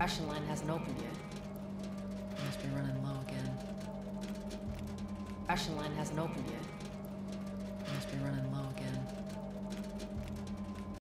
Fashion line hasn't opened yet. Must be running low again. Fashion line hasn't opened yet. Must be running